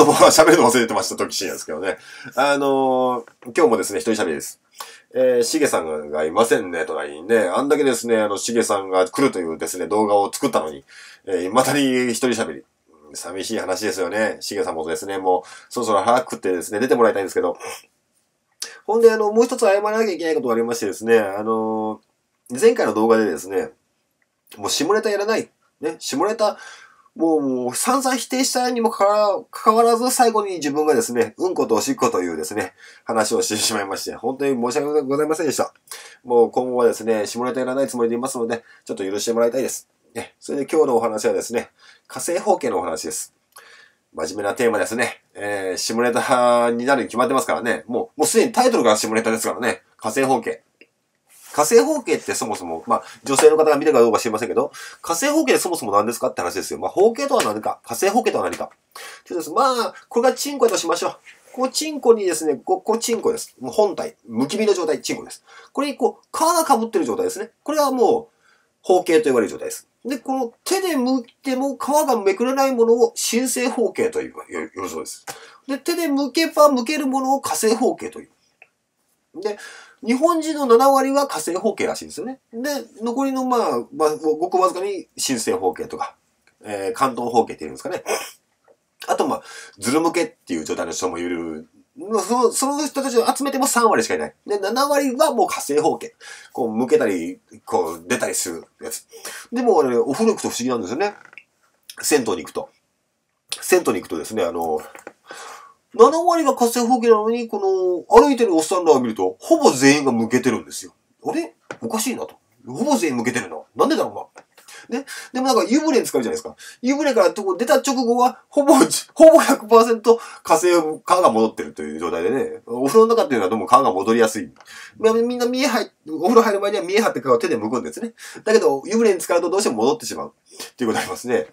どうも喋るの忘れてました、時しんですけどね。あのー、今日もですね、一人喋りです。えー、しげさんがいませんね、隣にね。あんだけですね、あの、しげさんが来るというですね、動画を作ったのに、えー、またに一人喋り。寂しい話ですよね。しげさんもですね、もう、そろそろ腹くってですね、出てもらいたいんですけど。ほんで、あの、もう一つ謝らなきゃいけないことがありましてですね、あのー、前回の動画でですね、もう下ネタやらない。ね、下ネタ、もう、もう散々否定したにもかかわらず、最後に自分がですね、うんことおしっこというですね、話をしてしまいまして、本当に申し訳ございませんでした。もう今後はですね、下ネタやらないつもりでいますので、ちょっと許してもらいたいです。ね、それで今日のお話はですね、火星方形のお話です。真面目なテーマですね。えー、下ネタになるに決まってますからね。もう、もうすでにタイトルが下ネタですからね。火星方形。火星方形ってそもそも、まあ、女性の方が見てるかどうか知りませんけど、火星方形そもそも何ですかって話ですよ。まあ、方形とは何か、火星方形とは何か。とです。まあ、これがチンコとしましょう。こう、チンコにですね、ここチンコです。本体、むき身の状態、チンコです。これにこう、皮が被ってる状態ですね。これはもう、方形と言われる状態です。で、この手で剥いても皮がめくれないものを新生方形という、いうそうです。で、手で剥けば剥けるものを火星方形という。で、日本人の7割は火星方形らしいんですよね。で、残りのまあ、まあ、ごくわずかに新生方形とか、えー、関東方形って言うんですかね。あとまあ、ズル向けっていう状態の人もいる。その、その人たちを集めても3割しかいない。で、7割はもう火星方形。こう、向けたり、こう、出たりするやつ。でも、ね、お風呂行くと不思議なんですよね。銭湯に行くと。銭湯に行くとですね、あの、7割が活性方形なのに、この、歩いてるおっさんらを見ると、ほぼ全員が向けてるんですよ。あれ？おかしいなと。ほぼ全員向けてるな。なんでだろうな？ね？でもなんか湯船に浸かるじゃないですか。湯船からとこ出た直後は、ほぼ、ほぼ100%火星、皮が戻ってるという状態でね。お風呂の中っていうのはどうも皮が戻りやすい。みんな見え入お風呂入る前には見え張って皮を手で剥くんですね。だけど、湯船に浸かるとどうしても戻ってしまう。っていうことありますね。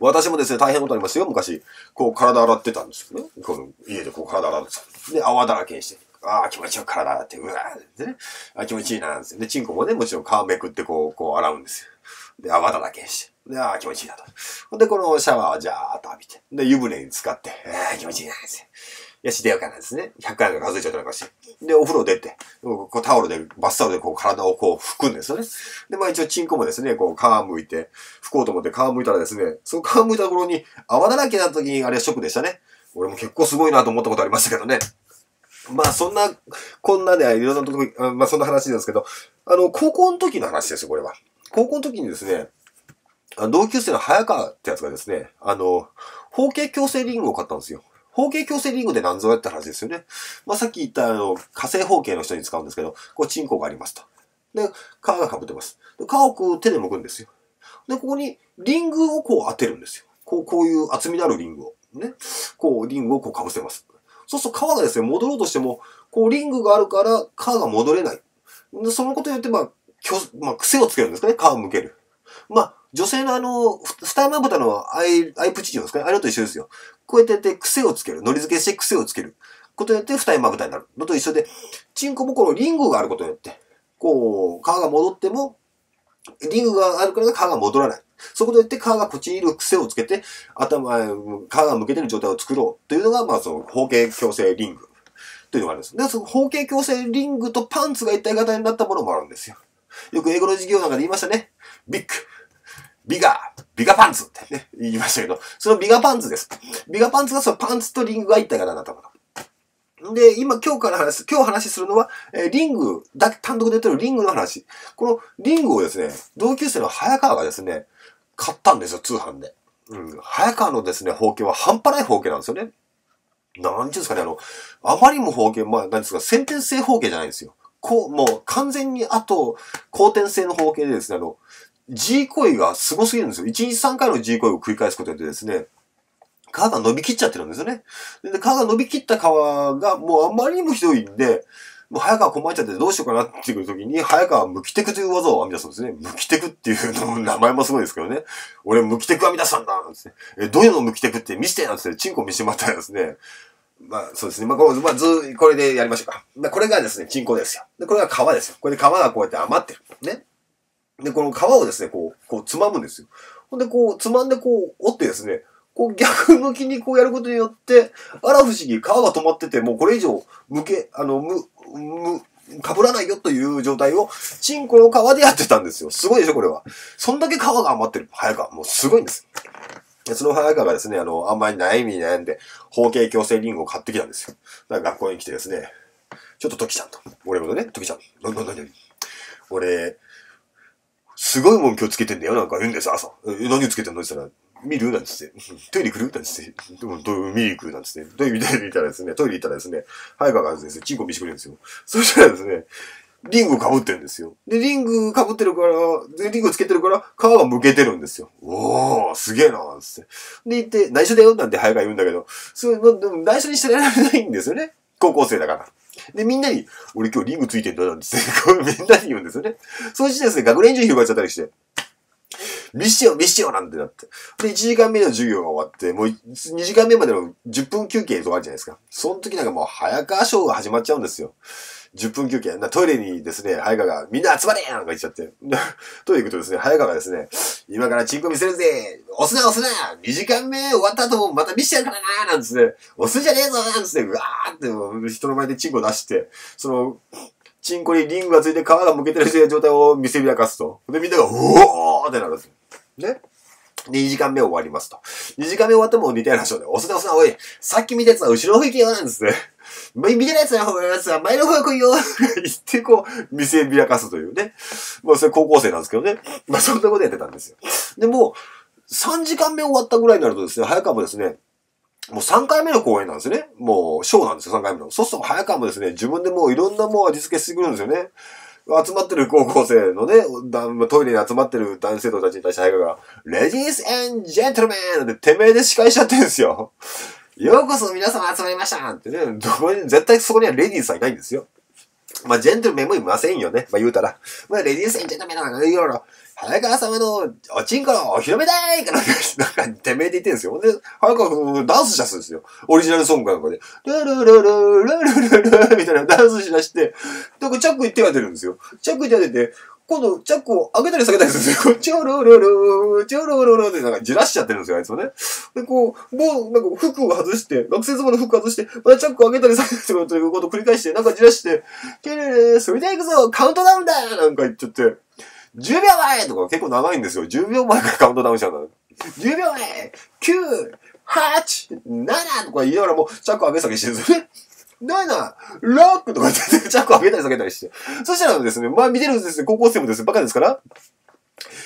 私もですね、大変なことありますよ、昔。こう、体洗ってたんですよね。この家でこう、体洗ってた。で、泡だらけにして。ああ、気持ちよく体洗って、うわーってね。あ気持ちいいなんですよで、チンコもね、もちろん皮めくってこう、こう洗うんですよ。で、泡だらけにして。で、ああ、気持ちいいなと。で、このシャワーをジャーっと浴びて。で、湯船に浸かって、ああ、気持ちいいなですよ。よし、出ようかなんですね。100回とか数えちゃったかし。で、お風呂出て、こうタオルで、バスタオルでこう体をこう拭くんですよね。で、まあ一応チンコもですね、こう皮むいて、拭こうと思って皮むいたらですね、その皮むいたところに泡だらけな時にあれはショックでしたね。俺も結構すごいなと思ったことありましたけどね。まあそんな、こんなでいろんなとこ、まあそんな話ですけど、あの、高校の時の話ですよ、これは。高校の時にですね、同級生の早川ってやつがですね、あの、包茎矯正リングを買ったんですよ。方形矯正リングで何ぞやった話ですよね。まあ、さっき言ったあの、火星方形の人に使うんですけど、こう、チンコがありますと。で、皮が被ってます。で皮をこう手で剥くんですよ。で、ここにリングをこう当てるんですよ。こう、こういう厚みのあるリングを。ね。こう、リングをこう被せます。そうすると皮がですね、戻ろうとしても、こう、リングがあるから皮が戻れない。で、そのことによって、まあ、まあ、癖をつけるんですかね。皮を剥ける。まあ、女性のあの、二山豚のアイ、アイプチチュですかね。あれと一緒ですよ。こうやってやって癖をつける。のり付けして癖をつける。ことによって二重まぶたになるのと一緒で、チンコもこのリングがあることによって、こう、皮が戻っても、リングがあるから皮が戻らない。そこで言って皮がこっちにいる癖をつけて、頭、皮が向けてる状態を作ろうというのが、まあその、方形矯正リングというのがあるんです。で、その方形矯正リングとパンツが一体型になったものもあるんですよ。よく英語の授業なんかで言いましたね。ビッグ。ビガー、ビガパンツってね、言いましたけど、そのビガパンツです。ビガパンツがそのパンツとリングが一体型になったもの。で、今、今日から話す、今日話するのは、え、リングだけ単独で出てるリングの話。このリングをですね、同級生の早川がですね、買ったんですよ、通販で。うん。早川のですね、包茎は半端ない包茎なんですよね。なんちゅうんですかね、あの、あまりも包茎、まあ、なんですか、先天性包茎じゃないんですよ。こう、もう完全にあと、後天性の包茎でですね、あの、G 行為がすすぎるんですよ。1日3回の G 行為を繰り返すことでですね、皮が伸びきっちゃってるんですよね。で、皮が伸びきった皮がもうあまりにもひどいんで、もう早川困っちゃってどうしようかなっていう時に、早川ムキテクという技を編み出すんですね。ムキテクっていうの名前もすごいですけどね。俺ムキテク編み出したんだなんですね。え、どういうのムキテクって見せてなんですね。チンコ見せてもらったらですね。まあそうですね。まあこれ、まあず、これでやりましょうか。まあ、これがですね、チンコですよ。で、これが皮ですよ。これで皮がこうやって余ってる。ね。で、この皮をですね、こう、こう、つまむんですよ。ほんで、こう、つまんで、こう、折ってですね、こう逆向きにこうやることによって、あら不思議、皮が止まってて、もうこれ以上、向け、あの、む、む、被らないよという状態を、チンコの皮でやってたんですよ。すごいでしょ、これは。そんだけ皮が余ってる、早川。もうすごいんです。でその早川がですね、あの、あんまり悩みに悩んで、包茎矯正リンゴを買ってきたんですよ。だから学校に来てですね、ちょっとトキちゃんと。俺もね、トキちゃん。な、な、な、な、俺、すごいもん今日つけてんだよ、なんか言うんです、朝。え、何つけてんのって言ったら、見るなんつって。トイレ来るなんつって。でも、どう見に行くなんつって。トイレ見たら見たらですね、トイレ行ったらですね、早川がですね、チンコ見してくれるんですよ。そしたらですね、リング被ってるんですよ。で、リング被ってるから、で、リングつけてるから、皮がむけてるんですよ。おー、すげえなーつって。で、言って、内緒だよなんて早川言うんだけど、そう、でも内緒にしてられないんですよね。高校生だから。で、みんなに、俺今日リングついてんだなんつって、こうみんなに言うんですよね。そうしてですね、学年中広がっちゃったりして、見してよ、見してよなんてなって。で、1時間目の授業が終わって、もう2時間目までの10分休憩とかあるじゃないですか。その時なんかもう早川ショーが始まっちゃうんですよ。10分休憩。なトイレにですね、早川が、みんな集まれなんか言っちゃって。トイレ行くとですね、早川がですね、今からチンコ見せるぜ押すな押すな !2 時間目終わった後もまた見せてやるからななんつって、押すじゃねえぞなんつって、うわーって人の前でチンコ出して、その、チンコにリングがついて皮がむけてる状態を見せびらかすと。で、みんなが、うおーってなるんですよ。ね、2時間目終わりますと。2時間目終わっても似たような話をね、押すな押すな、おい、さっき見たやつは後ろの方行けよ、なんですね。見てないやつは、やつは前の方来いよ、言ってこう、見せびらかすというね。まあ、それ高校生なんですけどね。まあ、そんなことやってたんですよ。で、もう、3時間目終わったぐらいになるとですね、早川もですね、もう3回目の公演なんですね。もう、ショーなんですよ、3回目の。そうすると、早川もですね、自分でもういろんなもう味付けしてくるんですよね。集まってる高校生のね、トイレに集まってる男性たちに対して早川が、レディースジェントルメンっててめえで司会しちゃってるんですよ。ようこそ皆様集まりましたってね、どこに、絶対そこにはレディースはいないんですよ。まあ、ジェントルメンもいませんよね。まあ、言うたら。まあ、レディースエンジェントルメンなんかいろいろ、早川様のおちんこを広めたいか、なんか、てめえで言ってんですよ。で、早川、ダンスしだすんですよ。オリジナルソングかなんかで、ルルルルルルルルルみたいなダンスしだして、なんかチャックに手が出るんですよ。チャックに手が出て、今度、チャックを上げたり下げたりするんですよ。チョロロロ、チョロロロってなんかじらしちゃってるんですよ、あいつはね。で、こう、もう、なんか服を外して、学生ズボンの服外して、またチャックを上げたり下げたりということを繰り返して、なんかじらして、てれれ、それで行くぞカウントダウンだなんか言っちゃって、10秒前とか結構長いんですよ。10秒前からカウントダウンしちゃうんだ。10秒前 !9! 8! 7! とか言いながらもう、チャック上げ下げしてるんですよね。7! 6! とか言って、チャック上げたり下げたりして。そしたらですね、まあ見てるんですね、高校生もですね、バカですから、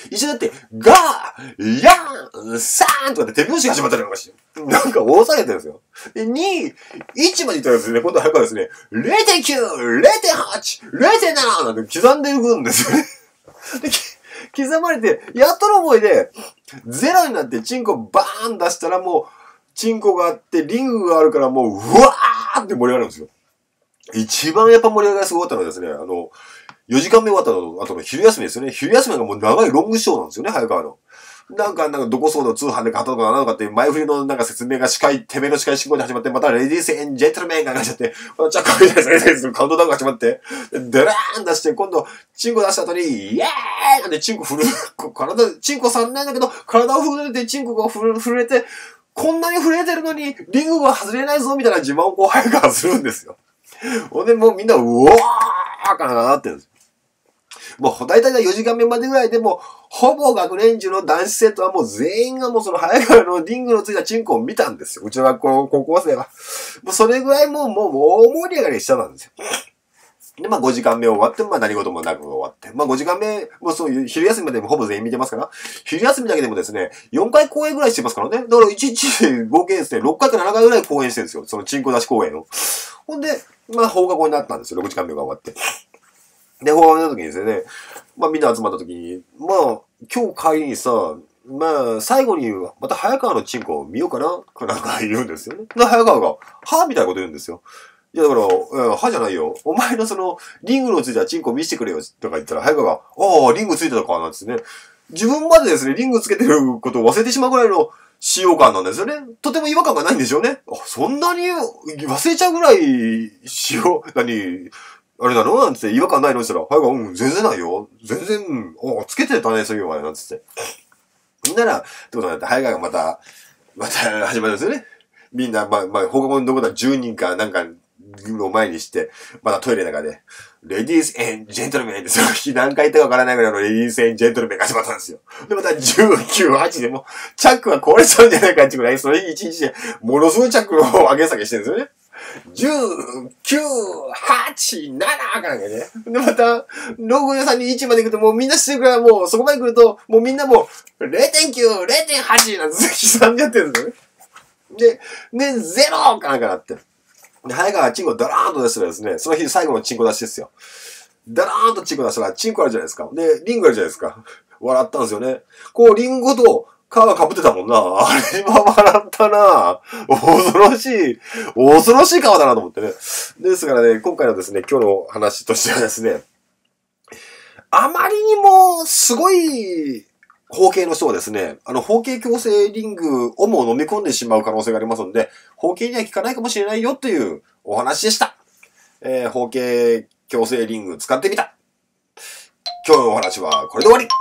一緒になって、ガーヤンサーンとかって手拍子が始まったりなんかして、なんか大騒ぎやってるんですよ。で、2、1まで言ったらですね、今度は早くですね、0.9、0.8、0.7なんて刻んでいくんですよね。で、刻まれて、やっとの思いで、ゼロになってチンコバーン出したらもう、チンコがあって、リングがあるからもう、うわーって盛り上がるんですよ。一番やっぱ盛り上がりすごかったのはですね、あの、4時間目終わった後、の昼休みですよね。昼休みがもう長いロングショーなんですよね、早川の。なんか、なんか、どこそうの通販で買ったとかなんとかっていう、前振りのなんか説明が司会、てめえの司会進行で始まって、またレディースエンジェントルメンが上がっちゃって、またチャック開いたり下げたりするカウントダウンが始まって、でデラーン出して、今度、チンコ出した後に、イエーイなんでチンコ振る、体、チンコさんないんだけど、体を震えて、チンコが震震えて、こんなに震えてるのに、リングが外れないぞ、みたいな自慢をこう、早川するんですよ。ほんで、もうみんな、うおーかなってるんです。もう大体4時間目までぐらいでも、ほぼ学年中の男子生徒はもう全員がもうその早川のリングのついたチンコを見たんですよ。うちの学校の高校生は。もうそれぐらいもう、もう、大盛り上がりしたんですよ。で、まあ5時間目終わって、まあ何事もなく終わって。まあ5時間目、もうそういう昼休みまでもほぼ全員見てますから、昼休みだけでもですね、4回公演ぐらいしてますからね。だから1日で合計ですね、6回か7回ぐらい公演してるんですよ。そのチンコ出し公演を。ほんで、まあ放課後になったんですよ。6時間目が終わって。で、放課後の時にですね、まあみんな集まった時に、まあ、今日帰りにさ、まあ、最後に、また早川のチンコを見ようかなかなんか言うんですよね。で、早川が、はみたいなこと言うんですよ。いや、だから、うんはじゃないよ。お前のその、リングのついたチンコ見せてくれよ。とか言ったら、早川が、ああ、リングついてたか、なんですね。自分までですね、リングつけてることを忘れてしまうぐらいの使用感なんですよね。とても違和感がないんでしょうね。あ、そんなに忘れちゃうぐらい使用、何、あれだろ？なんつって違和感ないのって言ったら、早川、うん、全然ないよ。全然、おつけてたね、そういうお前、なんつって。みんなら、ってことになって、早川がまた、また始まるんですよね。みんな、まあ、まあ、放課後のどこだ10人かなんかを前にして、まだトイレの中で、レディースエンジェントルメンってその日何回言ったかわからないぐらいのレディースエンジェントルメンが始まったんですよ。で、また19、8でも、チャックは壊れちゃうんじゃないかってぐらい、その日1日で、ものすごいチャックを上げ下げしてるんですよね。10、9、8、7かなんかね。で、また、ログ屋さんに1まで行くと、もうみんなしてるから、もうそこまで来ると、もうみんなもう、0.9、0.8なんて刻んでやってるんですよね。で、で、0かなんかなって。で、早川チンコダラーンと出したらですね、その日最後のチンコ出しですよ。ダラーンとチンコ出したら、チンコあるじゃないですか。で、リンゴあるじゃないですか。笑ったんですよね。こう、リンゴと皮が被ってたもんな。あれは笑ったな恐ろしい、恐ろしい皮だなと思ってね。ですからね、今回のですね、今日の話としてはですね、あまりにもすごい包茎の人はですね、あの、包茎矯正リングをも飲み込んでしまう可能性がありますので、包茎には効かないかもしれないよというお話でした。えー、包茎矯正リング使ってみた。今日のお話はこれで終わり